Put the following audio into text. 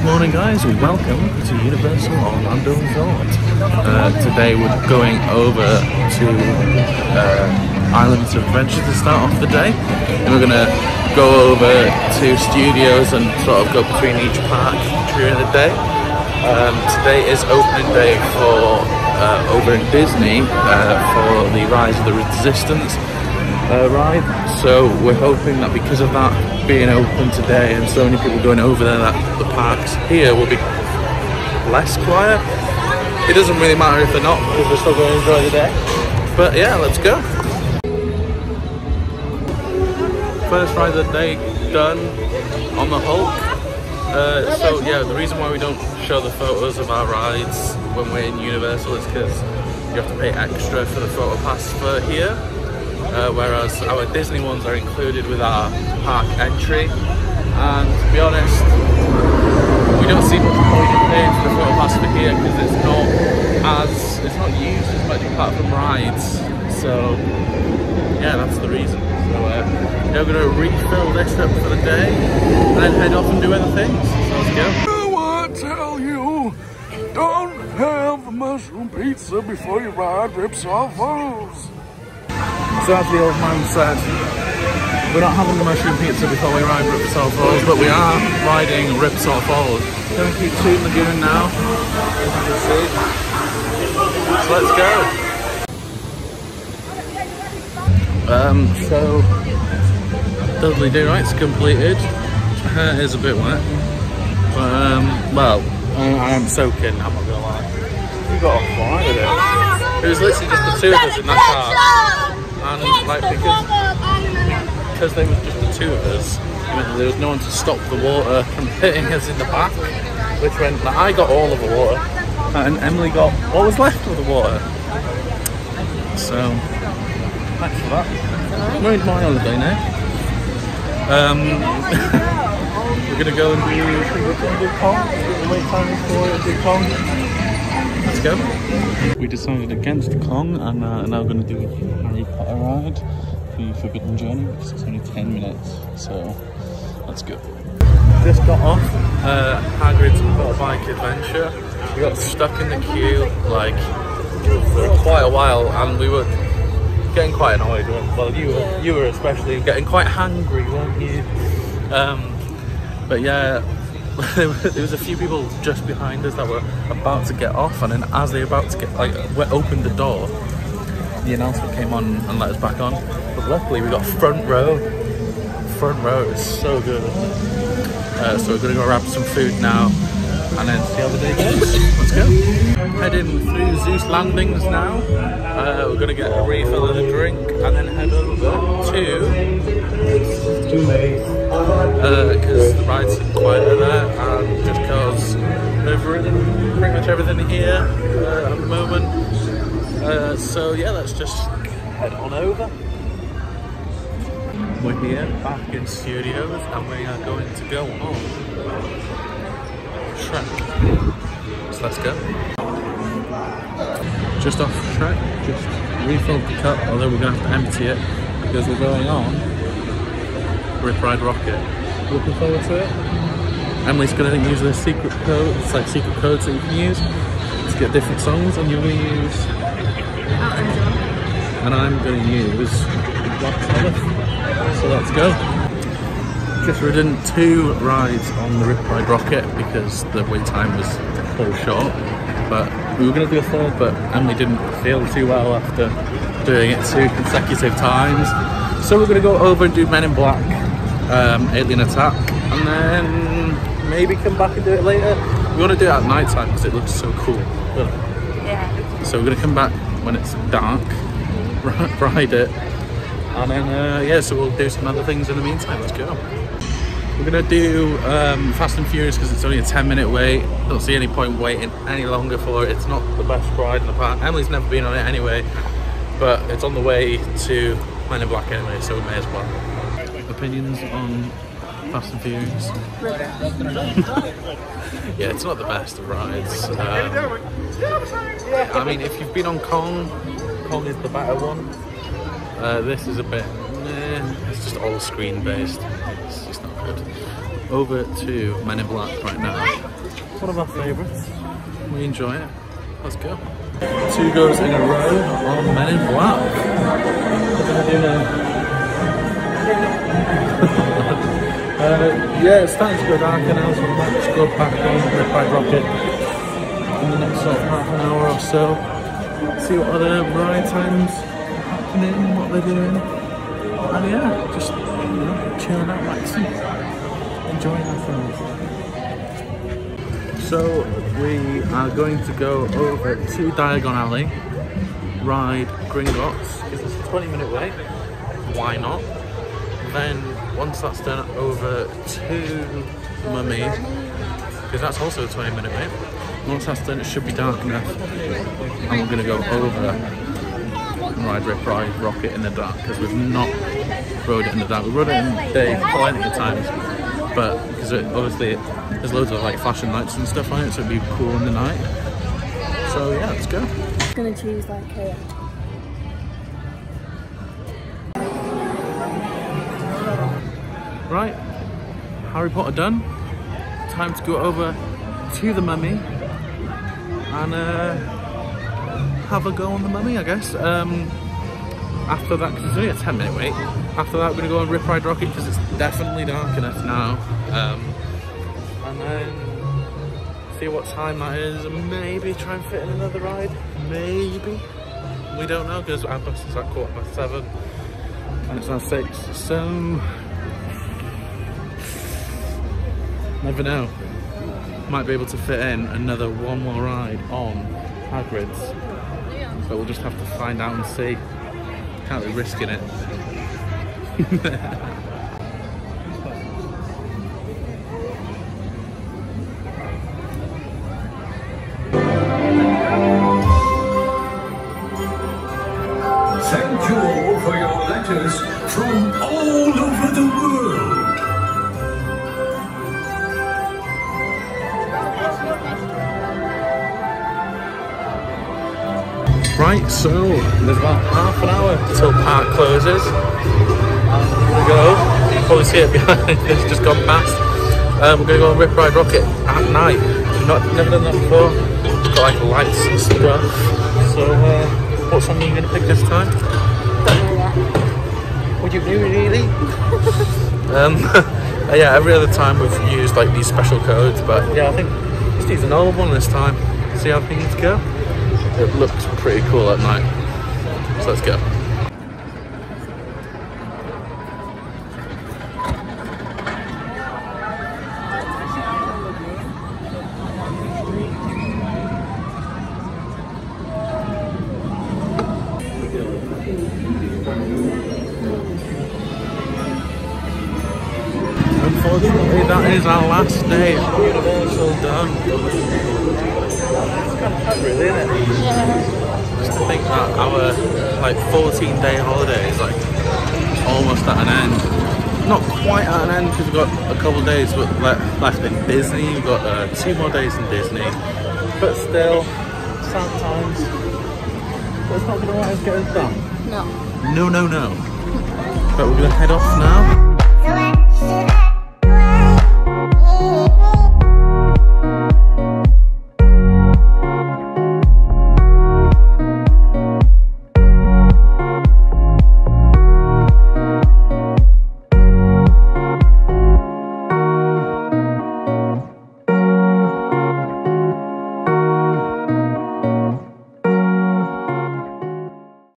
Good morning guys, welcome to Universal Orlando Resort. Uh, today we're going over to uh, Islands of Adventure to start off the day. And we're going to go over to studios and sort of go between each park during the day. Um, today is opening day for uh, over in Disney uh, for the Rise of the Resistance uh, ride. So we're hoping that because of that being open today and so many people going over there, that the parks here will be less quiet. It doesn't really matter if they're not because we're still going to enjoy the day. But yeah, let's go. First ride of the day done on the Hulk. Uh, so yeah, the reason why we don't show the photos of our rides when we're in Universal is because you have to pay extra for the photo pass for here uh, whereas our Disney ones are included with our park entry. And to be honest, we don't see much point in paying for the photo pass for here because it's not as it's not used as much apart from rides. So yeah, that's the reason. So uh, we're going to refill this up for the day and then head off and do other things. So let's go. I tell you, don't have mushroom pizza before you ride Ripsaw Falls. So as the old man said, we're not having the mushroom pizza before we ride Ripsaw Falls, but we are riding Ripsaw Falls. Going through Toon Lagoon now, you. So let's go. Um, so, Dudley Do Right's completed. My hair is a bit wet. But, um, well, I, I am soaking, I'm not gonna lie. We got off fine with it. It was literally just the two of us in that car and like because because there was just the two of us, there was no one to stop the water from hitting us in the back, which meant that I got all of the water and Emily got what was left of the water. So thanks for that. We're in my holiday now. Um, we're gonna go and do, we're gonna do Kong. Wait time for do Kong. Let's go. We decided against Kong and uh, now going to do a Harry Potter ride, the Forbidden Journey, because it's only 10 minutes, so let's go. Just got off uh, Hagrid's Bike Adventure. We got stuck in the queue like for quite a while and we were getting quite annoyed. Well, you were, you were especially getting quite hungry, weren't you? Um, but yeah, there was a few people just behind us that were about to get off and then as they were about to get like opened the door the announcement came on and let us back on. But luckily we got front row. Front row is so good. Uh, so we're gonna go grab some food now and then see how the day goes let's go heading through Seuss landings now uh, we're gonna get a refill and a drink and then head over to because uh, the rides are quieter there and just because they've ridden pretty much everything here uh, at the moment. Uh, so yeah, let's just head on over. We're here back in studios and we are going to go on Shrek. So let's go. Just off Shrek, just refilled the cup, although we're going to have to empty it because we're going on Rip Ride Rockit. Looking forward to it. Emily's going to use the secret code, it's like secret codes that you can use to get different songs and you're going to use oh, and I'm going to use Black Sabbath. So let's go. Just ridden two rides on the Rip Ride Rockit because the wait time was so short. But we were going to do a third, but Emily didn't feel too well after doing it two consecutive times. So we're going to go over and do Men in Black um, Alien Attack, and then maybe come back and do it later. We want to do it at night time because it looks so cool. Yeah. So we're gonna come back when it's dark, ride it, and then uh, yeah, so we'll do some other things in the meantime. Let's go. We're gonna do um, Fast and Furious because it's only a 10 minute wait. Don't see any point waiting any longer for it. It's not the best ride in the park. Emily's never been on it anyway, but it's on the way to Men in Black anyway, so we may as well opinions on Fast and Furious? yeah, it's not the best of rides. Um, I mean, if you've been on Kong, Kong is the better one. Uh, this is a bit, Eh, it's just all screen based. It's Over to Men in Black right now. One of our favourites. We enjoy it. Let's go. Two goes in a row on Men in Black. What I do now? uh, yeah, it's starting to go darker now, so we might just go back on the Pride Rocket in the next sort of half an hour or so. See what other ride times are happening, what they're doing. And yeah, just you know, chilling out, relaxing, enjoying our films. So we are going to go over to Diagon Alley, ride Gringotts, because it's a 20 minute wait. Why not? Then once that's done, over to Mummy, because that's also a 20 minute wait. Once that's done, it should be dark enough, and we're going to go over and ride Rip Ride Rockit in the dark because we've not rode it in the dark. We rode it in the day plenty of times, but because it, obviously there's loads of like flashing lights and stuff on it, so it'd be cool in the night. So yeah, let's go. I'm gonna choose like a Right, Harry Potter done. Time to go over to the mummy and uh, have a go on the mummy, I guess. Um, after that, because it's only a 10 minute wait, after that, we're going to go on Rip Ride Rockit because it's definitely dark enough now. Um, and then see what time that is maybe try and fit in another ride. Maybe. We don't know because our bus is at quarter past seven and it's now six. So, never know. Might be able to fit in another one more ride on Hagrid's. But we'll just have to find out and see. Can't be risking it. Thank you all for your letters from all over the world. Right, so there's about half an hour till park closes. And we're go. You can probably see it behind. it's just gone past. Um, we're gonna go on Rip Ride Rockit at night. We've not never done that before. It's got like lights and stuff. So, uh, what song are you gonna pick this time? Would you do really? um, yeah, every other time we've used like these special codes, but yeah, I think let's use an old one this time. See how things go. It looked pretty cool at night. So let's go. Unfortunately, that is our last day at Universal done. It's kind of sad, really, isn't it? Just to think that our like 14 day holiday is like almost at an end. Not quite at an end because we've got a couple of days but left in Disney. We've got uh, two more days in Disney. But still, sad times. But it's not going to let us get us done. no. No, no, no. But we're going to head off now.